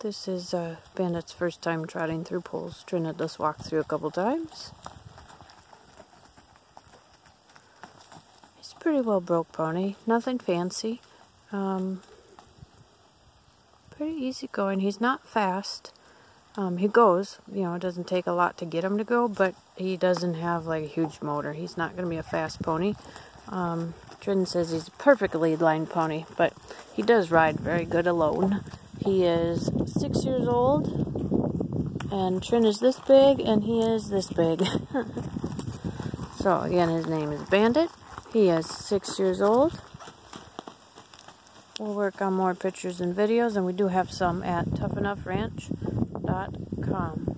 This is uh, Bandit's first time trotting through poles. Trin had us walk through a couple times. He's pretty well broke pony. Nothing fancy. Um, pretty easy going. He's not fast. Um, he goes, you know, it doesn't take a lot to get him to go, but he doesn't have like a huge motor. He's not going to be a fast pony. Um, Trin says he's a perfect lead line pony, but he does ride very good alone. He is six years old, and Trin is this big, and he is this big. so, again, his name is Bandit. He is six years old. We'll work on more pictures and videos, and we do have some at tuffenufranch.com.